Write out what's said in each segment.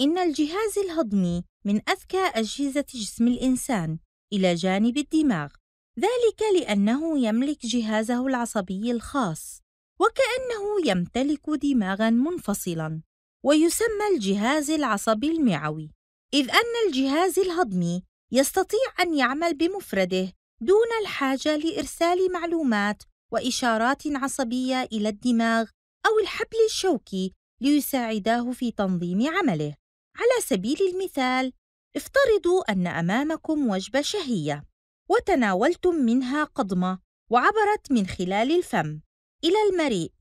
إن الجهاز الهضمي من أذكى أجهزة جسم الإنسان إلى جانب الدماغ، ذلك لأنه يملك جهازه العصبي الخاص، وكأنه يمتلك دماغًا منفصلًا، ويسمى الجهاز العصبي المعوي، إذ أن الجهاز الهضمي يستطيع أن يعمل بمفرده دون الحاجة لإرسال معلومات وإشارات عصبية إلى الدماغ أو الحبل الشوكي ليساعداه في تنظيم عمله. على سبيل المثال، افترضوا أن أمامكم وجبة شهية، وتناولتم منها قضمة وعبرت من خلال الفم إلى المريء،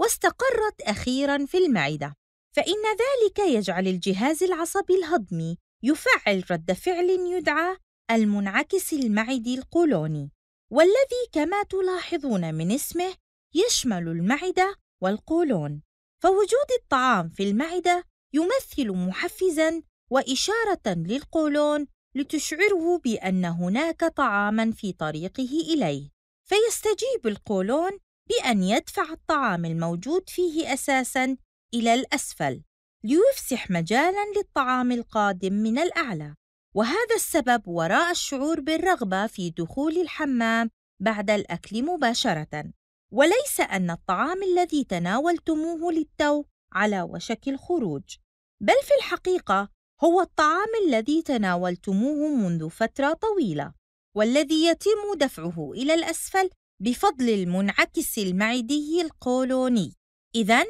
واستقرت أخيراً في المعدة، فإن ذلك يجعل الجهاز العصبي الهضمي يفعل رد فعل يدعى المنعكس المعدي القولوني، والذي كما تلاحظون من اسمه يشمل المعدة والقولون، فوجود الطعام في المعدة يمثل محفزاً وإشارة للقولون لتشعره بأن هناك طعاماً في طريقه إليه، فيستجيب القولون بأن يدفع الطعام الموجود فيه أساساً إلى الأسفل ليفسح مجالاً للطعام القادم من الأعلى، وهذا السبب وراء الشعور بالرغبة في دخول الحمام بعد الأكل مباشرة، وليس أن الطعام الذي تناولتموه للتو على وشك الخروج. بل في الحقيقة هو الطعام الذي تناولتموه منذ فترة طويلة والذي يتم دفعه إلى الأسفل بفضل المنعكس المعدي القولوني. إذا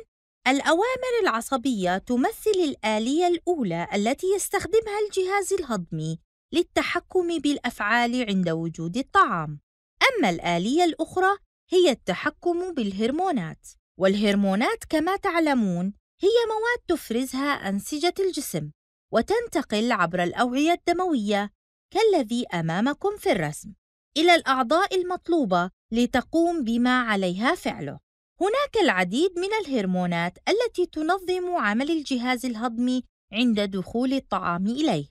الأوامر العصبية تمثل الآلية الأولى التي يستخدمها الجهاز الهضمي للتحكم بالأفعال عند وجود الطعام. أما الآلية الأخرى هي التحكم بالهرمونات، والهرمونات كما تعلمون هي مواد تفرزها أنسجة الجسم وتنتقل عبر الأوعية الدموية كالذي أمامكم في الرسم إلى الأعضاء المطلوبة لتقوم بما عليها فعله. هناك العديد من الهرمونات التي تنظم عمل الجهاز الهضمي عند دخول الطعام إليه.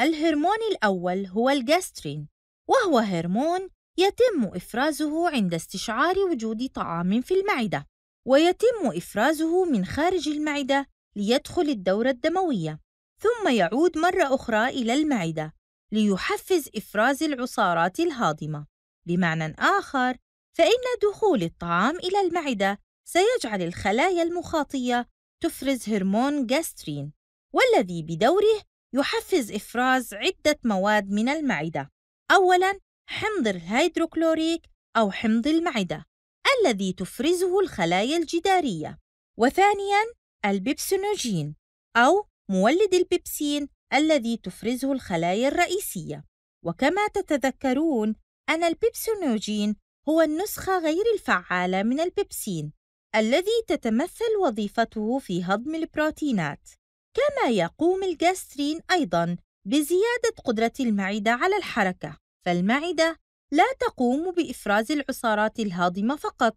الهرمون الأول هو الجاسترين، وهو هرمون يتم إفرازه عند استشعار وجود طعام في المعدة. ويتم إفرازه من خارج المعدة ليدخل الدورة الدموية، ثم يعود مرة أخرى إلى المعدة ليحفز إفراز العصارات الهاضمة. بمعنى آخر، فإن دخول الطعام إلى المعدة سيجعل الخلايا المخاطية تفرز هرمون جاسترين، والذي بدوره يحفز إفراز عدة مواد من المعدة. أولاً، حمض الهيدروكلوريك أو حمض المعدة، الذي تفرزه الخلايا الجدارية. وثانياً البيبسينوجين أو مولد البيبسين الذي تفرزه الخلايا الرئيسية. وكما تتذكرون أن البيبسينوجين هو النسخة غير الفعالة من البيبسين الذي تتمثل وظيفته في هضم البروتينات. كما يقوم الجاسترين أيضاً بزيادة قدرة المعدة على الحركة. فالمعدة لا تقوم بإفراز العصارات الهاضمة فقط،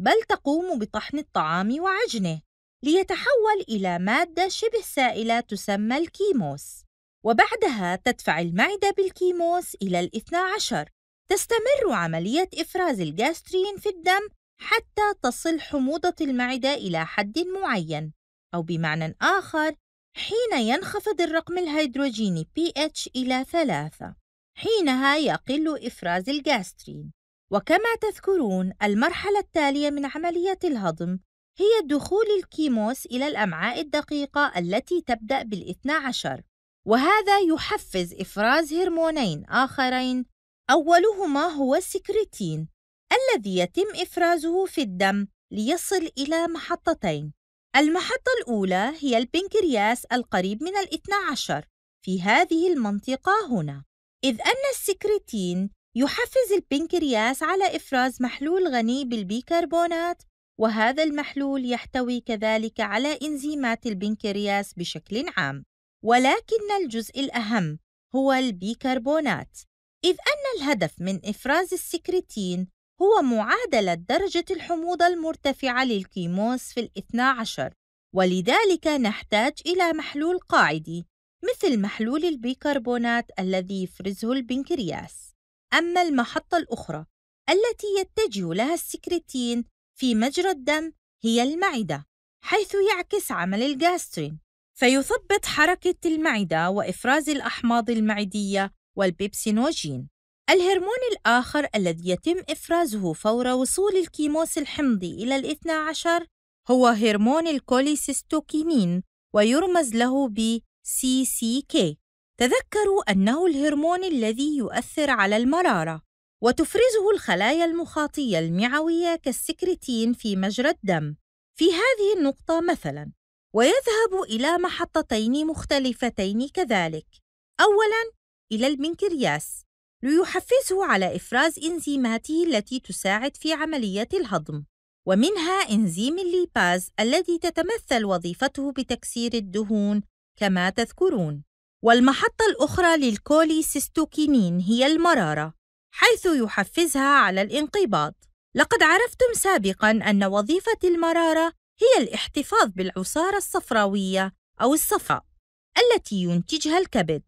بل تقوم بطحن الطعام وعجنه ليتحول إلى مادة شبه سائلة تسمى الكيموس، وبعدها تدفع المعدة بالكيموس إلى الاثنى عشر. تستمر عملية إفراز الجاسترين في الدم حتى تصل حموضة المعدة إلى حد معين، أو بمعنى آخر حين ينخفض الرقم الهيدروجيني pH إلى ثلاثة. حينها يقل إفراز الجاسترين. وكما تذكرون المرحلة التالية من عملية الهضم هي دخول الكيموس إلى الأمعاء الدقيقة التي تبدأ بالإثنى عشر. وهذا يحفز إفراز هرمونين آخرين. أولهما هو السكرتين الذي يتم إفرازه في الدم ليصل إلى محطتين. المحطة الأولى هي البنكرياس القريب من الإثنى عشر. في هذه المنطقة هنا. إذ أن السكرتين يحفز البنكرياس على إفراز محلول غني بالبيكربونات وهذا المحلول يحتوي كذلك على إنزيمات البنكرياس بشكل عام ولكن الجزء الأهم هو البيكربونات. إذ أن الهدف من إفراز السكرتين هو معادلة درجة الحموضة المرتفعة للكيموس في الإثنى عشر ولذلك نحتاج إلى محلول قاعدي مثل محلول البيكربونات الذي يفرزه البنكرياس. أما المحطة الأخرى التي يتجه لها السكرتين في مجرى الدم هي المعدة حيث يعكس عمل الجاسترين. فيثبط حركة المعدة وإفراز الأحماض المعدية والبيبسينوجين. الهرمون الآخر الذي يتم إفرازه فور وصول الكيموس الحمضي إلى الاثنى عشر هو هرمون الكوليسيستوكينين ويرمز له ب CCK تذكروا أنه الهرمون الذي يؤثر على المرارة وتفرزه الخلايا المخاطية المعوية كالسكرتين في مجرى الدم. في هذه النقطة مثلاً ويذهب إلى محطتين مختلفتين كذلك. أولاً إلى البنكرياس ليحفزه على إفراز إنزيماته التي تساعد في عملية الهضم ومنها إنزيم الليباز الذي تتمثل وظيفته بتكسير الدهون كما تذكرون. والمحطة الأخرى للكوليسيستوكينين هي المرارة حيث يحفزها على الانقباض. لقد عرفتم سابقاً أن وظيفة المرارة هي الاحتفاظ بالعصارة الصفراوية أو الصفراء التي ينتجها الكبد.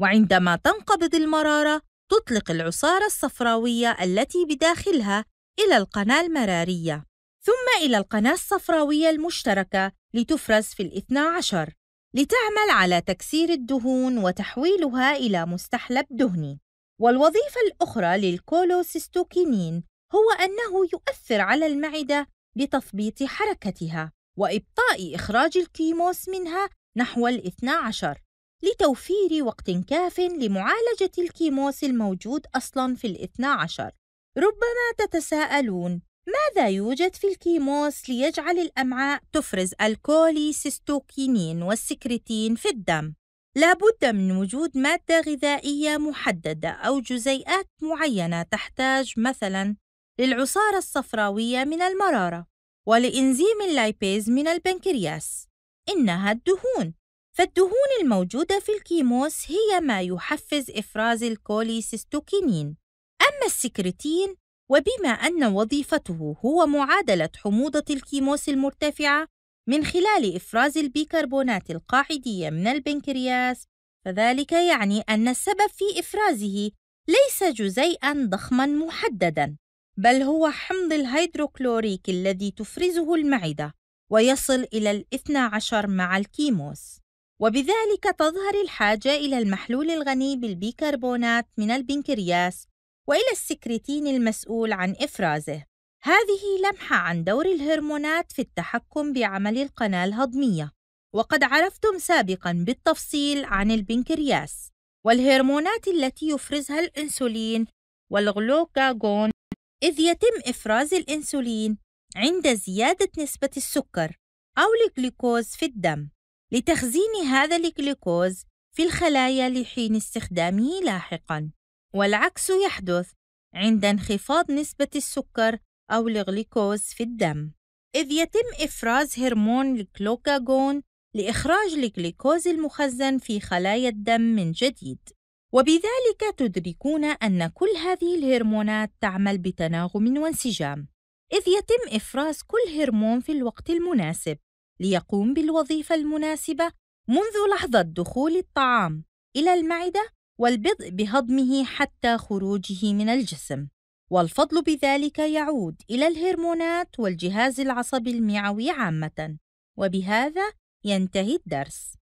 وعندما تنقبض المرارة تطلق العصارة الصفراوية التي بداخلها إلى القناة المرارية ثم إلى القناة الصفراوية المشتركة لتفرز في الاثنى عشر. لتعمل على تكسير الدهون وتحويلها إلى مستحلب دهني. والوظيفة الأخرى للكولوسيستوكينين هو أنه يؤثر على المعدة بتثبيط حركتها وإبطاء إخراج الكيموس منها نحو الاثنى عشر لتوفير وقت كاف لمعالجة الكيموس الموجود أصلاً في الاثنى عشر. ربما تتساءلون ماذا يوجد في الكيموس ليجعل الأمعاء تفرز الكوليسيستوكينين والسكرتين في الدم؟ لابد من وجود مادة غذائية محددة أو جزيئات معينة تحتاج مثلاً للعصارة الصفراوية من المرارة ولإنزيم اللايبيز من البنكرياس. إنها الدهون. فالدهون الموجودة في الكيموس هي ما يحفز إفراز الكوليسيستوكينين أما السكرتين وبما أن وظيفته هو معادلة حموضة الكيموس المرتفعة من خلال إفراز البيكربونات القاعدية من البنكرياس فذلك يعني أن السبب في إفرازه ليس جزيئاً ضخماً محدداً بل هو حمض الهيدروكلوريك الذي تفرزه المعدة ويصل إلى الاثنى عشر مع الكيموس. وبذلك تظهر الحاجة إلى المحلول الغني بالبيكربونات من البنكرياس وإلى السكرتين المسؤول عن إفرازه. هذه لمحة عن دور الهرمونات في التحكم بعمل القناة الهضمية. وقد عرفتم سابقاً بالتفصيل عن البنكرياس والهرمونات التي يفرزها الأنسولين والغلوكاغون. إذ يتم إفراز الأنسولين عند زيادة نسبة السكر أو الجلوكوز في الدم لتخزين هذا الجلوكوز في الخلايا لحين استخدامه لاحقاً. والعكس يحدث عند انخفاض نسبة السكر أو الغلوكوز في الدم. إذ يتم إفراز هرمون الجلوكاغون لإخراج الجلوكوز المخزن في خلايا الدم من جديد. وبذلك تدركون أن كل هذه الهرمونات تعمل بتناغم وانسجام. إذ يتم إفراز كل هرمون في الوقت المناسب ليقوم بالوظيفة المناسبة منذ لحظة دخول الطعام إلى المعدة والبدء بهضمه حتى خروجه من الجسم والفضل بذلك يعود إلى الهرمونات والجهاز العصبي المعوي عامة وبهذا ينتهي الدرس.